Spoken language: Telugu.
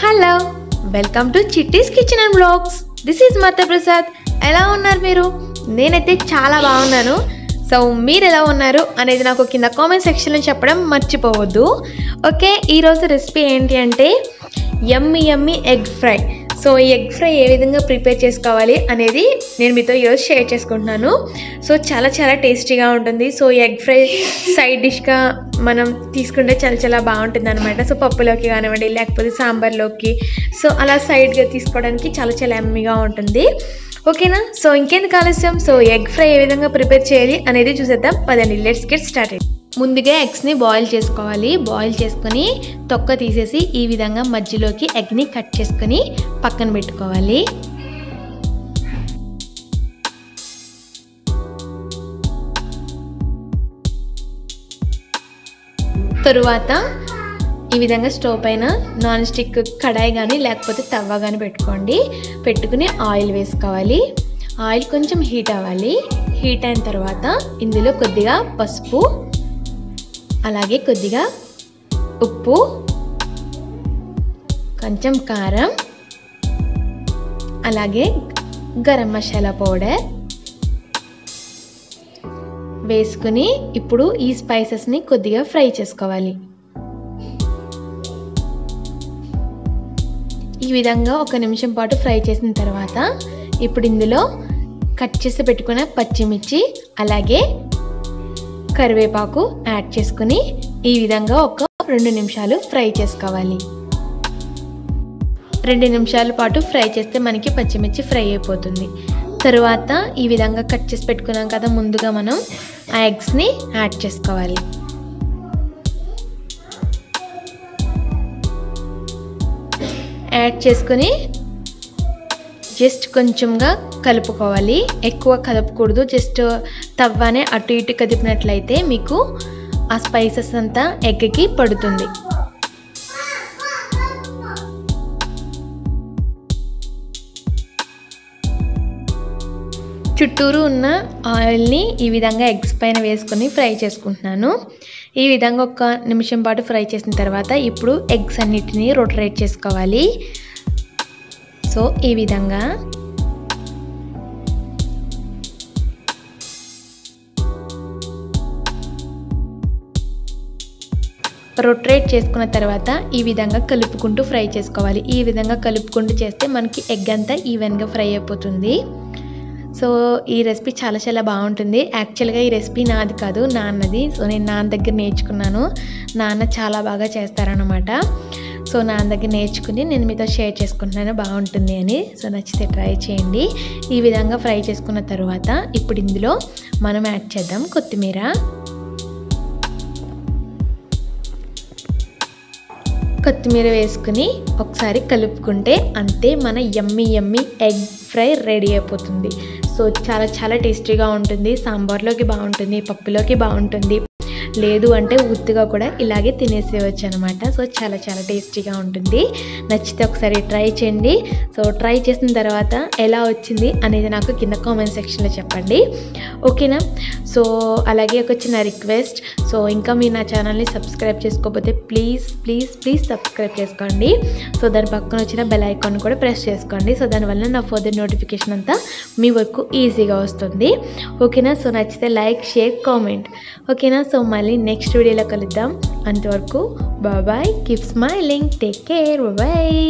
Hello welcome to Chitti's kitchen and blogs this is Mata Prasad ఎలా ఉన్నారు మీరు? నేనైతే చాలా బాగున్నాను. సో మీరు ఎలా ఉన్నారు అనేది నాకు కింద కామెంట్ సెక్షన్లో చెప్పడం మర్చిపోవద్దు. ఓకే ఈరోజు రెసిపీ ఏంటి అంటే yummy yummy egg fry so ఈ ఎగ్ ఫ్రై ఏ విధంగా ప్రిపేర్ చేసుకోవాలి అనేది నేను మీతో ఈరోజు షేర్ చేసుకుంటున్నాను. సో చాలా చాలా టేస్టీగా ఉంటుంది. సో ఎగ్ ఫ్రై సైడ్ డిష్గా మనం తీసుకుంటే చాలా చాలా బాగుంటుంది అనమాట సో పప్పులోకి కానివ్వండి లేకపోతే సాంబార్లోకి. సో అలా సైడ్గా తీసుకోవడానికి చాలా చాలా ఎమ్మీగా ఉంటుంది. ఓకేనా? సో ఇంకెందుకు ఆలస్యం? సో ఎగ్ ఫ్రై ఏ విధంగా ప్రిపేర్ చేయాలి అనేది చూసేద్దాం. పదండి లెట్స్ గెట్ స్టార్ట్ ముందుగా ఎగ్స్ని బాయిల్ చేసుకోవాలి. బాయిల్ చేసుకొని తొక్క తీసేసి ఈ విధంగా మధ్యలోకి ఎగ్ని కట్ చేసుకొని పక్కన పెట్టుకోవాలి. తరువాత ఈ విధంగా స్టవ్ పైన నాన్ స్టిక్ కడాయి కానీ లేకపోతే తవ్వ కానీ పెట్టుకోండి. పెట్టుకుని ఆయిల్ వేసుకోవాలి. ఆయిల్ కొంచెం హీట్ అవ్వాలి. హీట్ అయిన తర్వాత ఇందులో కొద్దిగా పసుపు అలాగే కొద్దిగా ఉప్పు కొంచెం కారం అలాగే గరం మసాలా పౌడర్ వేసుకుని ఇప్పుడు ఈ స్పైసెస్ని కొద్దిగా ఫ్రై చేసుకోవాలి. ఈ విధంగా ఒక నిమిషం పాటు ఫ్రై చేసిన తర్వాత ఇప్పుడు ఇందులో కట్ చేసి పెట్టుకున్న పచ్చిమిర్చి అలాగే కరివేపాకు యాడ్ చేసుకుని ఈ విధంగా ఒక రెండు నిమిషాలు ఫ్రై చేసుకోవాలి. రెండు నిమిషాల పాటు ఫ్రై చేస్తే మనకి పచ్చిమిర్చి ఫ్రై అయిపోతుంది. తరువాత ఈ విధంగా కట్ చేసి పెట్టుకున్నాం కదా ముందుగా మనం ఆ ఎగ్స్ని యాడ్ చేసుకోవాలి. యాడ్ చేసుకొని జస్ట్ కొంచెంగా కలుపుకోవాలి. ఎక్కువ కలపకూడదు. జస్ట్ తవ్వానే అటు ఇటు కదిపినట్లయితే మీకు ఆ స్పైసెస్ అంతా ఎగ్కి పడుతుంది. చుట్టూరు ఉన్న ఆయిల్ని ఈ విధంగా ఎగ్స్ పైన వేసుకొని ఫ్రై చేసుకుంటున్నాను. ఈ విధంగా ఒక నిమిషం పాటు ఫ్రై చేసిన తర్వాత ఇప్పుడు ఎగ్స్ అన్నిటిని రొటరేట్ చేసుకోవాలి. సో ఈ విధంగా. రొటరేట్ చేసుకున్న తర్వాత ఈ విధంగా కలుపుకుంటూ ఫ్రై చేసుకోవాలి. ఈ విధంగా కలుపుకుంటూ చేస్తే మనకి ఎగ్ అంతా ఈవెన్గా ఫ్రై అయిపోతుంది. సో ఈ రెసిపీ చాలా చాలా బాగుంటుంది. యాక్చువల్గా ఈ రెసిపీ నాది కాదు నాన్నది. సో నేను నాన్న దగ్గర నేర్చుకున్నాను. నాన్న చాలా బాగా చేస్తారనమాట సో నాన్న దగ్గర నేర్చుకుని నేను మీతో షేర్ చేసుకుంటున్నాను. బాగుంటుంది అని. సో నచ్చితే ట్రై చేయండి. ఈ విధంగా ఫ్రై చేసుకున్న తర్వాత ఇప్పుడు ఇందులో మనం యాడ్ చేద్దాం కొత్తిమీర. కొత్తిమీర వేసుకుని ఒకసారి కలుపుకుంటే అంతే మన yummy yummy egg fry ready అయిపోతుంది. సో చాలా చాలా టేస్టీగా ఉంటుంది. సాంబార్లోకి బాగుంటుంది పప్పులోకి బాగుంటుంది. లేదు అంటే ఉత్తిగా కూడా ఇలాగే తినేసేయచ్చు అనమాట సో చాలా చాలా టేస్టీగా ఉంటుంది. నచ్చితే ఒకసారి ట్రై చేయండి. సో ట్రై చేసిన తర్వాత ఎలా వచ్చింది అనేది నాకు కింద కామెంట్ సెక్షన్లో చెప్పండి. ఓకేనా? సో అలాగే ఒక చిన్న రిక్వెస్ట్. సో ఇంకా మీరు నా ఛానల్ని సబ్స్క్రైబ్ చేసుకోకపోతే ప్లీజ్ ప్లీజ్ ప్లీజ్ సబ్స్క్రైబ్ చేసుకోండి. సో దాని పక్కన వచ్చిన బెల్ ఐకాన్ కూడా ప్రెస్ చేసుకోండి. సో దానివల్ల నా ఫర్దర్ నోటిఫికేషన్ అంతా మీ వరకు ఈజీగా వస్తుంది. ఓకేనా? సో నచ్చితే లైక్ షేర్ కామెంట్. ఓకేనా? సో మళ్ళీ నెక్స్ట్ వీడియోలో కలుద్దాం. అంతవరకు bye bye keep smiling take care bye